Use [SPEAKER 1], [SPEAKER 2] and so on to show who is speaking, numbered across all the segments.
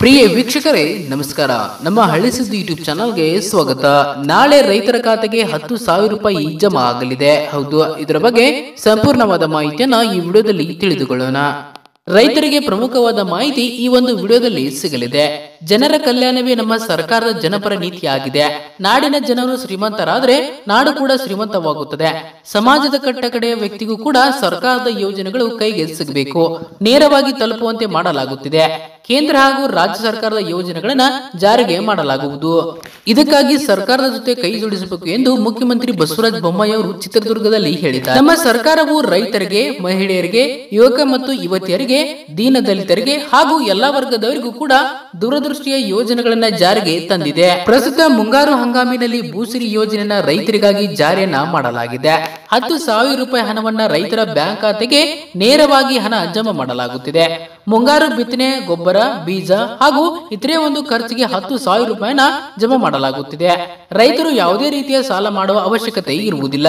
[SPEAKER 1] ಪ್ರಿಯ ವೀಕ್ಷಕರೇ, ನಮಸ್ಕಾರ. ನಮ್ಮ ಹಳ್ಳಿ ಸುದ್ದಿ ಯೂಟ್ಯೂಬ್ ಚಾನಲ್ಗೆ ಸ್ವಾಗತ. ನಾಳೆ ರೈತರ ಖಾತೆಗೆ ಹತ್ತು ಸಾವಿರ ರೂಪಾಯಿ ಜಮಾ ಆಗಲಿದೆ. ಹೌದು, ಇದರ ಬಗ್ಗೆ ಸಂಪೂರ್ಣವಾದ ಮಾಹಿತಿಯನ್ನ ಈ ವಿಡಿಯೋದಲ್ಲಿ ತಿಳಿದುಕೊಳ್ಳೋಣ. ರೈತರಿಗೆ ಪ್ರಮುಖವಾದ ಮಾಹಿತಿ ಈ ಒಂದು ವಿಡಿಯೋದಲ್ಲಿ ಸಿಗಲಿದೆ. ಜನರ ಕಲ್ಯಾಣವೇ ನಮ್ಮ ಸರ್ಕಾರದ ಜನಪರ ನೀತಿಯಾಗಿದೆ. ನಾಡಿನ ಜನರು ಶ್ರೀಮಂತರಾದ್ರೆ ನಾಡು ಕೂಡ ಶ್ರೀಮಂತವಾಗುತ್ತದೆ. ಸಮಾಜದ ಕಟ್ಟಕಡೆಯ ವ್ಯಕ್ತಿಗೂ ಕೂಡ ಸರ್ಕಾರದ ಯೋಜನೆಗಳು ಕೈಗೆ ಸಿಗಬೇಕು ನೇರವಾಗಿ ತಲುಪುವಂತೆ ಮಾಡಲಾಗುತ್ತಿದೆ. ಕೇಂದ್ರ ಹಾಗೂ ರಾಜ್ಯ ಸರ್ಕಾರದ ಯೋಜನೆಗಳನ್ನ ಜಾರಿಗೆ ಮಾಡಲಾಗುವುದು. ಇದಕ್ಕಾಗಿ ಸರ್ಕಾರದ ಜೊತೆ ಕೈ ಜೋಡಿಸಬೇಕು ಎಂದು ಮುಖ್ಯಮಂತ್ರಿ ಬಸವರಾಜ ಬೊಮ್ಮಾಯಿ ಅವರು ಚಿತ್ರದುರ್ಗದಲ್ಲಿ ಹೇಳಿದ್ದಾರೆ. ನಮ್ಮ ಸರ್ಕಾರವು ರೈತರಿಗೆ, ಮಹಿಳೆಯರಿಗೆ, ಯುವಕ ಮತ್ತು ಯುವತಿಯರಿಗೆ ದೀನ ದಲಿತರಿಗೆ ಹಾಗೂ ಎಲ್ಲಾ ವರ್ಗದವರಿಗೂ ಕೂಡ ದೂರದೃಷ್ಟಿಯ ಯೋಜನೆಗಳನ್ನ ಜಾರಿಗೆ ತಂದಿದೆ. ಪ್ರಸ್ತುತ ಮುಂಗಾರು ಹಂಗಾಮಿನಲ್ಲಿ ಭೂಸಿರಿ ಯೋಜನೆಯನ್ನ ರೈತರಿಗಾಗಿ ಜಾರಿಯನ್ನ ಮಾಡಲಾಗಿದೆ. ಹತ್ತು ಸಾವಿರ ರೂಪಾಯಿ ಹಣವನ್ನ ರೈತರ ಬ್ಯಾಂಕ್ ಖಾತೆಗೆ ನೇರವಾಗಿ ಹಣ ಜಮಾ ಮಾಡಲಾಗುತ್ತಿದೆ. ಮುಂಗಾರು ಬಿತ್ತನೆ, ಗೊಬ್ಬರ, ಬೀಜ ಹಾಗೂ ಇತರೆ ಒಂದು ಖರ್ಚಿಗೆ ಹತ್ತು ಸಾವಿರ ರೂಪಾಯಿನ ಜಮಾ ಮಾಡಲಾಗುತ್ತಿದೆ. ರೈತರು ಯಾವುದೇ ರೀತಿಯ ಸಾಲ ಮಾಡುವ ಅವಶ್ಯಕತೆ ಇರುವುದಿಲ್ಲ.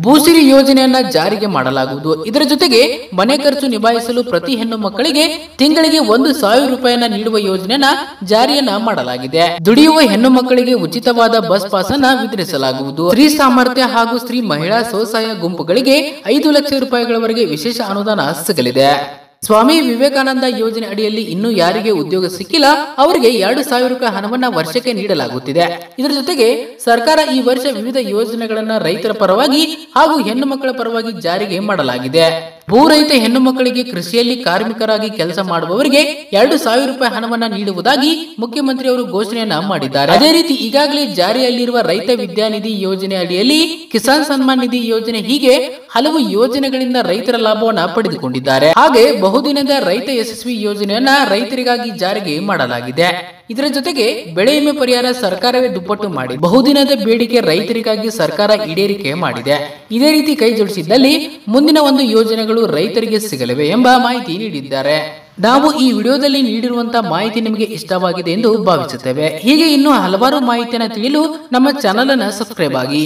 [SPEAKER 1] ಭೂಸಿರಿ ಯೋಜನೆಯನ್ನ ಜಾರಿಗೆ ಮಾಡಲಾಗುವುದು. ಇದರ ಜೊತೆಗೆ ಮನೆ ಖರ್ಚು ನಿಭಾಯಿಸಲು ಪ್ರತಿ ಹೆಣ್ಣು ಮಕ್ಕಳಿಗೆ ತಿಂಗಳಿಗೆ ಒಂದು ಸಾವಿರ ರೂಪಾಯಿಯನ್ನ ನೀಡುವ ಯೋಜನೆಯನ್ನ ಜಾರಿಯನ್ನ ಮಾಡಲಾಗಿದೆ. ದುಡಿಯುವ ಹೆಣ್ಣು ಮಕ್ಕಳಿಗೆ ಉಚಿತವಾದ ಬಸ್ ಪಾಸ್ ಅನ್ನ ವಿತರಿಸಲಾಗುವುದು. ಸ್ತ್ರೀ ಸಾಮರ್ಥ್ಯ ಹಾಗೂ ಸ್ತ್ರೀ ಮಹಿಳಾ ಸ್ವಸಹಾಯ ಗುಂಪುಗಳಿಗೆ ಐದು ಲಕ್ಷ ರೂಪಾಯಿಗಳವರೆಗೆ ವಿಶೇಷ ಅನುದಾನ ಸಿಗಲಿದೆ. ಸ್ವಾಮಿ ವಿವೇಕಾನಂದ ಯೋಜನೆ ಅಡಿಯಲ್ಲಿ ಇನ್ನೂ ಯಾರಿಗೆ ಉದ್ಯೋಗ ಸಿಕ್ಕಿಲ್ಲ, ಅವರಿಗೆ ಎರಡು ಸಾವಿರ ರೂಪಾಯಿ ಹಣವನ್ನ ವರ್ಷಕ್ಕೆ ನೀಡಲಾಗುತ್ತಿದೆ. ಇದರ ಜೊತೆಗೆ ಸರ್ಕಾರ ಈ ವರ್ಷ ವಿವಿಧ ಯೋಜನೆಗಳನ್ನ ರೈತರ ಪರವಾಗಿ ಹಾಗೂ ಹೆಣ್ಣು ಮಕ್ಕಳ ಪರವಾಗಿ ಜಾರಿಗೆ ಮಾಡಲಾಗಿದೆ. ಭೂ ರೈತ ಹೆಣ್ಣು ಮಕ್ಕಳಿಗೆ ಕೃಷಿಯಲ್ಲಿ ಕಾರ್ಮಿಕರಾಗಿ ಕೆಲಸ ಮಾಡುವವರಿಗೆ ಎರಡು ಸಾವಿರ ರೂಪಾಯಿ ಹಣವನ್ನು ನೀಡುವುದಾಗಿ ಮುಖ್ಯಮಂತ್ರಿ ಅವರು ಘೋಷಣೆಯನ್ನ ಮಾಡಿದ್ದಾರೆ. ಅದೇ ರೀತಿ ಈಗಾಗಲೇ ಜಾರಿಯಲ್ಲಿರುವ ರೈತ ವಿದ್ಯಾನಿಧಿ ಯೋಜನೆ ಅಡಿಯಲ್ಲಿ ಕಿಸಾನ್ ಸನ್ಮಾನ್ ನಿಧಿ ಯೋಜನೆ ಹೀಗೆ ಹಲವು ಯೋಜನೆಗಳಿಂದ ರೈತರ ಲಾಭವನ್ನ ಪಡೆದುಕೊಂಡಿದ್ದಾರೆ. ಹಾಗೆ ಬಹುದಿನದ ರೈತ ಯಶಸ್ವಿ ಯೋಜನೆಯನ್ನ ರೈತರಿಗಾಗಿ ಜಾರಿಗೆ ಮಾಡಲಾಗಿದೆ. ಇದರ ಜೊತೆಗೆ ಬೆಳೆ ವಿಮೆ ಪರಿಹಾರ ಸರ್ಕಾರವೇ ದುಪ್ಪಟ್ಟು ಮಾಡಿ ಬಹುದಿನದ ಬೇಡಿಕೆ ರೈತರಿಗಾಗಿ ಸರ್ಕಾರ ಈಡೇರಿಕೆ ಮಾಡಿದೆ. ಇದೇ ರೀತಿ ಕೈ ಜೋಡಿಸಿದ್ದಲ್ಲಿ ಮುಂದಿನ ಒಂದು ಯೋಜನೆಗಳು ರೈತರಿಗೆ ಸಿಗಲಿವೆ ಎಂಬ ಮಾಹಿತಿ ನೀಡಿದ್ದಾರೆ. ನಾವು ಈ ವಿಡಿಯೋದಲ್ಲಿ ನೀಡಿರುವಂತಹ ಮಾಹಿತಿ ನಿಮಗೆ ಇಷ್ಟವಾಗಿದೆ ಎಂದು ಭಾವಿಸುತ್ತೇವೆ. ಹೀಗೆ ಇನ್ನೂ ಹಲವಾರು ಮಾಹಿತಿಯನ್ನು ತಿಳಿಯಲು ನಮ್ಮ ಚಾನಲ್ ಅನ್ನು ಸಬ್ಸ್ಕ್ರೈಬ್ ಆಗಿ.